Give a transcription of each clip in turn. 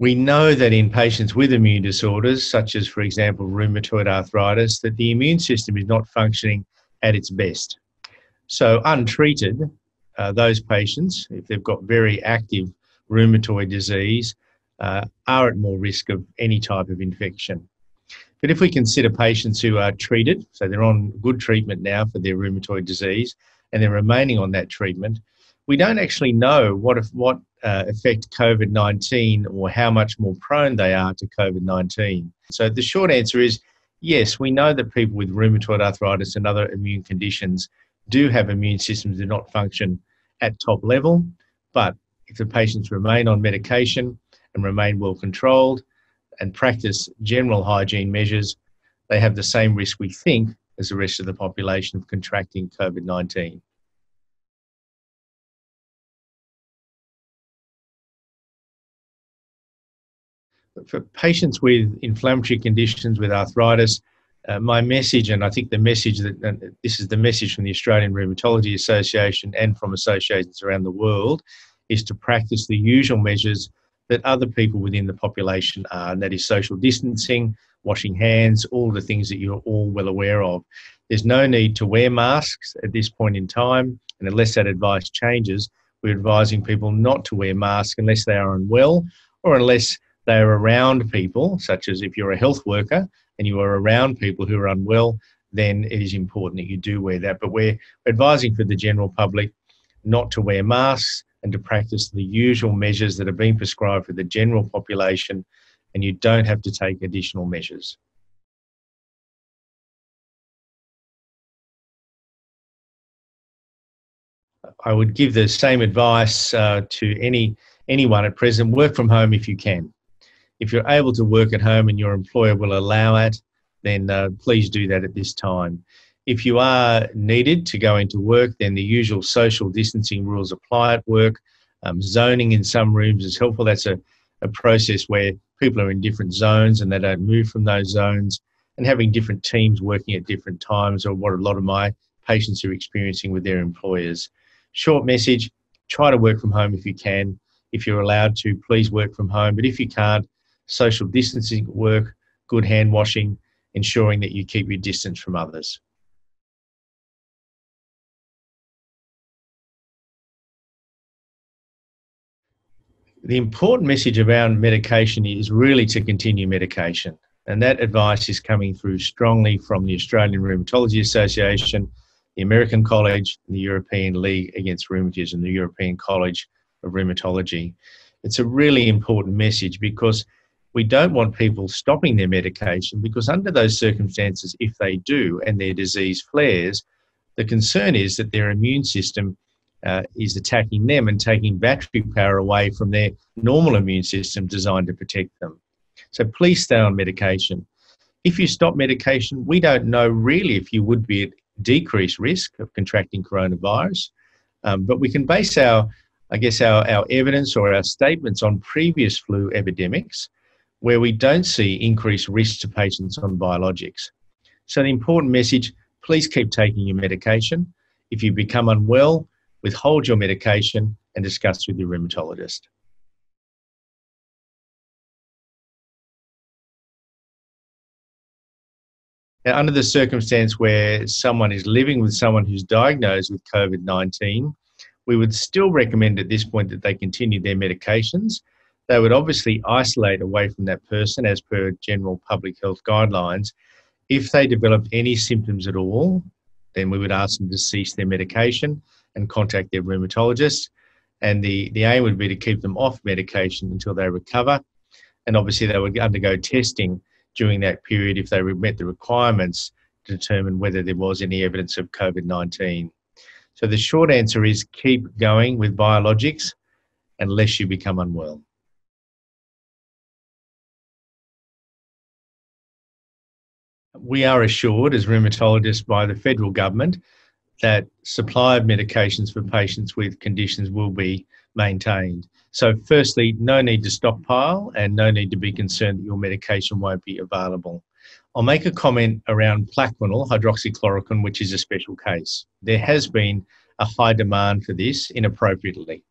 We know that in patients with immune disorders, such as, for example, rheumatoid arthritis, that the immune system is not functioning at its best. So, untreated, uh, those patients, if they've got very active rheumatoid disease, uh, are at more risk of any type of infection. But if we consider patients who are treated, so they're on good treatment now for their rheumatoid disease, and they're remaining on that treatment, we don't actually know what if, what uh, effect COVID 19 or how much more prone they are to COVID 19. So the short answer is yes, we know that people with rheumatoid arthritis and other immune conditions do have immune systems that do not function at top level, but if the patients remain on medication and remain well controlled and practice general hygiene measures, they have the same risk we think as the rest of the population of contracting COVID 19. For patients with inflammatory conditions, with arthritis, uh, my message, and I think the message that this is the message from the Australian Rheumatology Association and from associations around the world, is to practice the usual measures that other people within the population are, and that is social distancing, washing hands, all the things that you're all well aware of. There's no need to wear masks at this point in time, and unless that advice changes, we're advising people not to wear masks unless they are unwell or unless they're around people, such as if you're a health worker and you are around people who are unwell, then it is important that you do wear that. But we're advising for the general public not to wear masks and to practice the usual measures that have been prescribed for the general population, and you don't have to take additional measures. I would give the same advice uh, to any anyone at present: work from home if you can if you're able to work at home and your employer will allow it, then uh, please do that at this time. If you are needed to go into work, then the usual social distancing rules apply at work. Um, zoning in some rooms is helpful. That's a, a process where people are in different zones and they don't move from those zones. And having different teams working at different times, or what a lot of my patients are experiencing with their employers. Short message try to work from home if you can. If you're allowed to, please work from home. But if you can't, social distancing work, good hand washing, ensuring that you keep your distance from others. The important message around medication is really to continue medication. And that advice is coming through strongly from the Australian Rheumatology Association, the American College, the European League Against Rheumatism, the European College of Rheumatology. It's a really important message because we don't want people stopping their medication because, under those circumstances, if they do and their disease flares, the concern is that their immune system uh, is attacking them and taking battery power away from their normal immune system designed to protect them. So please stay on medication. If you stop medication, we don't know really if you would be at decreased risk of contracting coronavirus, um, but we can base our, I guess, our, our evidence or our statements on previous flu epidemics where we don't see increased risk to patients on biologics. So, the important message please keep taking your medication. If you become unwell, withhold your medication and discuss with your rheumatologist. Now, under the circumstance where someone is living with someone who's diagnosed with COVID 19, we would still recommend at this point that they continue their medications they would obviously isolate away from that person as per general public health guidelines. If they developed any symptoms at all, then we would ask them to cease their medication and contact their rheumatologist. And the, the aim would be to keep them off medication until they recover. And obviously, they would undergo testing during that period if they met the requirements to determine whether there was any evidence of COVID 19. So the short answer is keep going with biologics unless you become unwell. We are assured as rheumatologists by the federal government that supply of medications for patients with conditions will be maintained. So, firstly, no need to stockpile and no need to be concerned that your medication won't be available. I'll make a comment around Plaquenil, hydroxychloroquine, which is a special case. There has been a high demand for this inappropriately.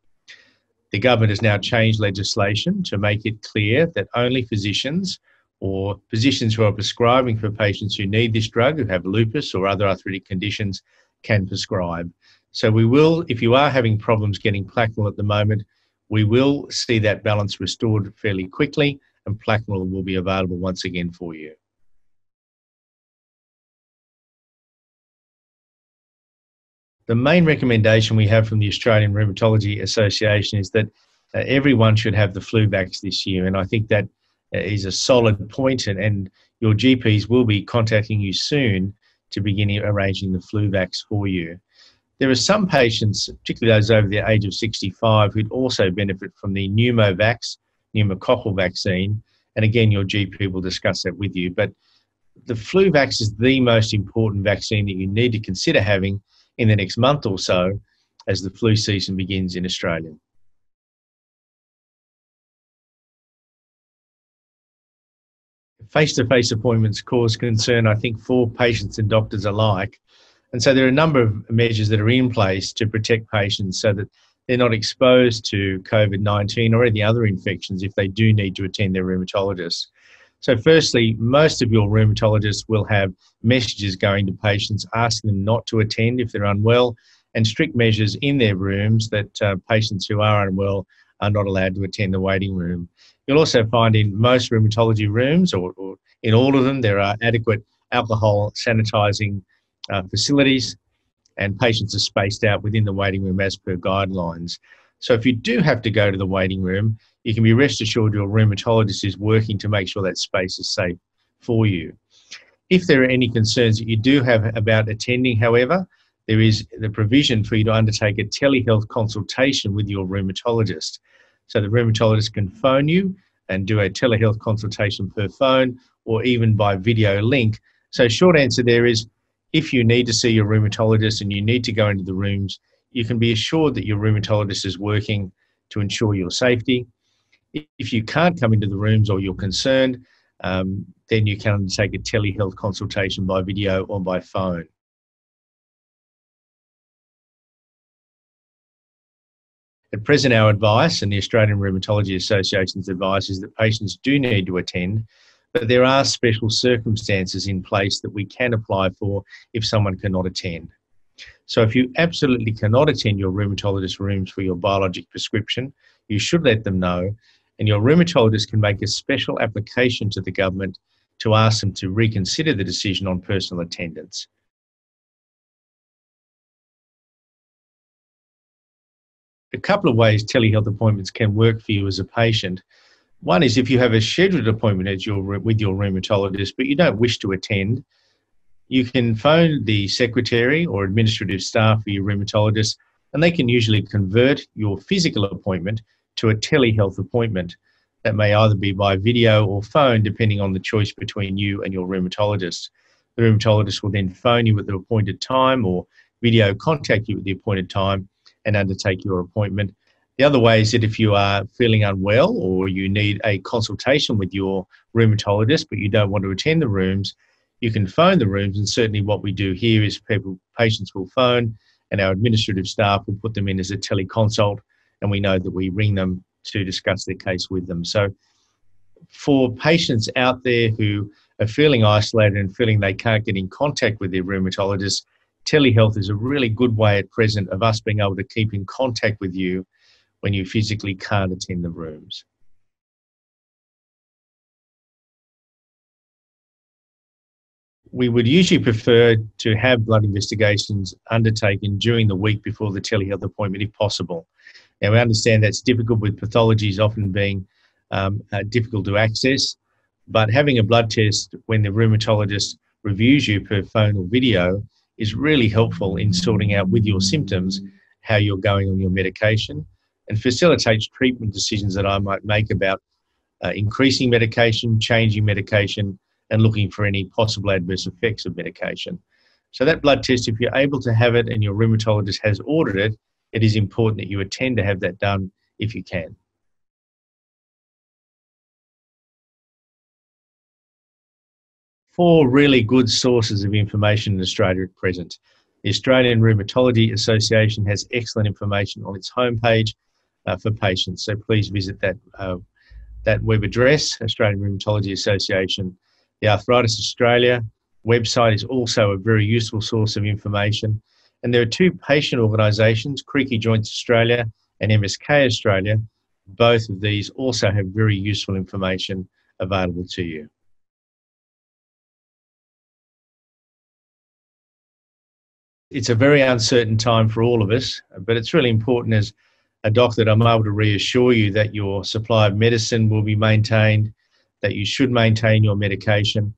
The government has now changed legislation to make it clear that only physicians or physicians who are prescribing for patients who need this drug, who have lupus or other arthritic conditions, can prescribe. So we will, if you are having problems getting Plaquenil at the moment, we will see that balance restored fairly quickly and Plaquenil will be available once again for you. The main recommendation we have from the Australian Rheumatology Association is that uh, everyone should have the flu vax this year, and I think that Uh, is a solid point, and, and your GPs will be contacting you soon to begin arranging the flu vax for you. There are some patients, particularly those over the age of 65, who'd also benefit from the pneumovax, pneumococcal vaccine, and again, your GP will discuss that with you. But the flu vax is the most important vaccine that you need to consider having in the next month or so as the flu season begins in Australia. Face to face appointments cause concern, I think, for patients and doctors alike. And so there are a number of measures that are in place to protect patients so that they're not exposed to COVID 19 or any other infections if they do need to attend their rheumatologist. So, firstly, most of your rheumatologists will have messages going to patients asking them not to attend if they're unwell, and strict measures in their rooms that uh, patients who are unwell are not allowed to attend the waiting room. You'll also find in most rheumatology rooms, or, or in all of them, there are adequate alcohol sanitising uh, facilities, and patients are spaced out within the waiting room as per guidelines. So, if you do have to go to the waiting room, you can be rest assured your rheumatologist is working to make sure that space is safe for you. If there are any concerns that you do have about attending, however, there is the provision for you to undertake a telehealth consultation with your rheumatologist. So the rheumatologist can phone you and do a telehealth consultation per phone or even by video link. So short answer there is if you need to see your rheumatologist and you need to go into the rooms, you can be assured that your rheumatologist is working to ensure your safety if you can't come into the rooms or you're concerned, um, then you can undertake a telehealth consultation by video or by phone. At present, our advice and the Australian Rheumatology Association's advice is that patients do need to attend, but there are special circumstances in place that we can apply for if someone cannot attend. So, if you absolutely cannot attend your rheumatologist rooms for your biologic prescription, you should let them know and your rheumatologist can make a special application to the government to ask them to reconsider the decision on personal attendance. A couple of ways telehealth appointments can work for you as a patient. One is if you have a scheduled appointment your, with your rheumatologist, but you don't wish to attend, you can phone the secretary or administrative staff for your rheumatologist, and they can usually convert your physical appointment to a telehealth appointment. That may either be by video or phone, depending on the choice between you and your rheumatologist. The rheumatologist will then phone you at the appointed time or video contact you at the appointed time and undertake your appointment. The other way is that if you are feeling unwell or you need a consultation with your rheumatologist but you don't want to attend the rooms, you can phone the rooms. And certainly, what we do here is people, patients will phone, and our administrative staff will put them in as a teleconsult and we know that we ring them to discuss their case with them. So, for patients out there who are feeling isolated and feeling they can't get in contact with their rheumatologist, telehealth is a really good way at present of us being able to keep in contact with you when you physically can't attend the rooms. We would usually prefer to have blood investigations undertaken during the week before the telehealth appointment if possible. Now, we understand that's difficult with pathologies often being um, uh, difficult to access, but having a blood test when the rheumatologist reviews you per phone or video is really helpful in sorting out with your symptoms how you're going on your medication and facilitates treatment decisions that I might make about uh, increasing medication, changing medication, and looking for any possible adverse effects of medication. So, that blood test, if you're able to have it and your rheumatologist has ordered it, it is important that you attend to have that done if you can. Four really good sources of information in Australia at present. The Australian Rheumatology Association has excellent information on its homepage uh, for patients. So please visit that uh, that web address, Australian Rheumatology Association. The Arthritis Australia website is also a very useful source of information. And there are two patient organisations, Creaky Joints Australia and MSK Australia. Both of these also have very useful information available to you. It's a very uncertain time for all of us, but it's really important as a doctor that I'm able to reassure you that your supply of medicine will be maintained, that you should maintain your medication,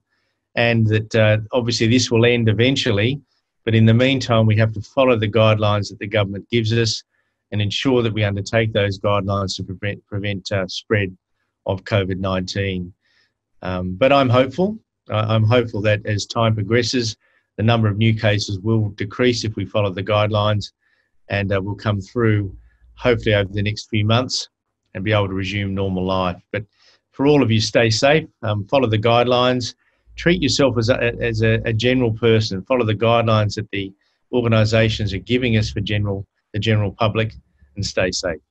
and that uh, obviously this will end eventually. But in the meantime, we have to follow the guidelines that the government gives us and ensure that we undertake those guidelines to prevent, prevent uh, spread of COVID 19. Um, but I'm hopeful. I'm hopeful that as time progresses, the number of new cases will decrease if we follow the guidelines and uh, will come through hopefully over the next few months and be able to resume normal life. But for all of you, stay safe, um, follow the guidelines, treat yourself as a, as a, a general person, follow the guidelines that the organisations are giving us for general the general public, and stay safe.